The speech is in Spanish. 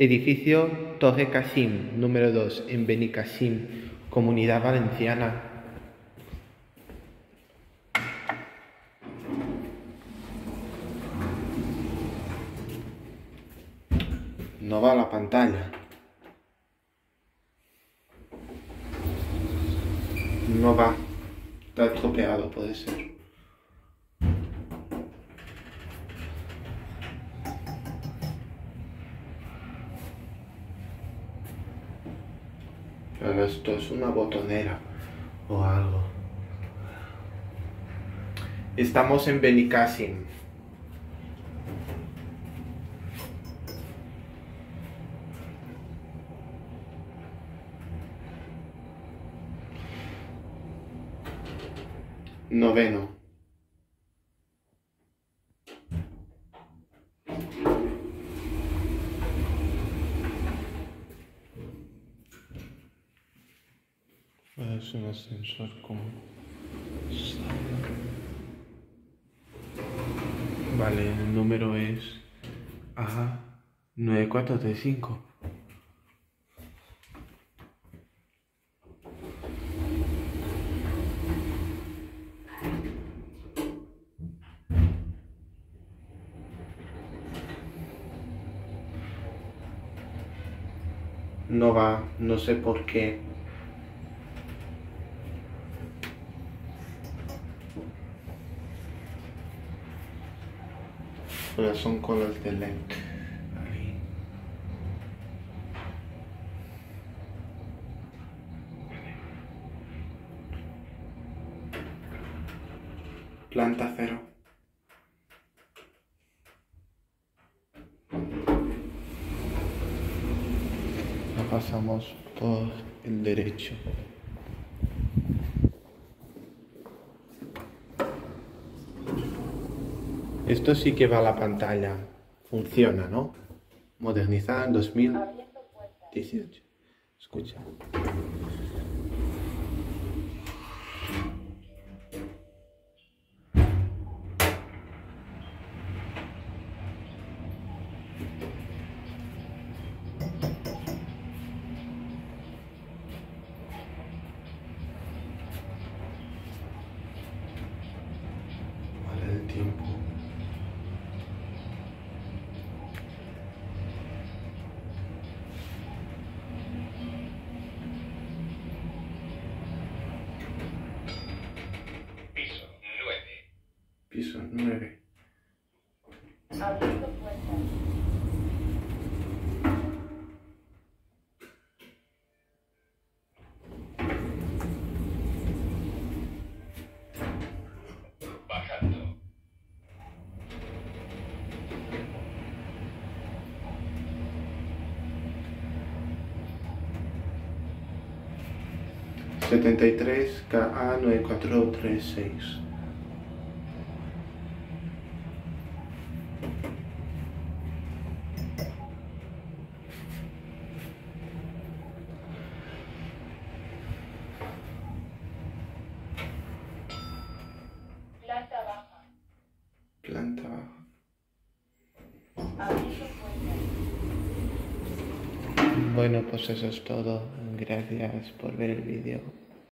Edificio Torre Casim, número 2, en Benicassim, Comunidad Valenciana. No va la pantalla. No va. Está estropeado, puede ser. Pero esto es una botonera o algo. Estamos en Benicassim. Noveno. Es un ascensor como... Vale, el número es A9435. No va, no sé por qué. Pero son colores de. Ahí. Planta cero. Pasamos por el derecho. Esto sí que va a la pantalla. Funciona, ¿no? Modernizada en 2018. Escucha. Tiempo. Piso 9. Abriendo puertas. Bajando. setenta y tres KA 9436. Planta baja. Planta baja. Abriendo puertas. Bueno, pues eso es todo. Gracias por ver el vídeo.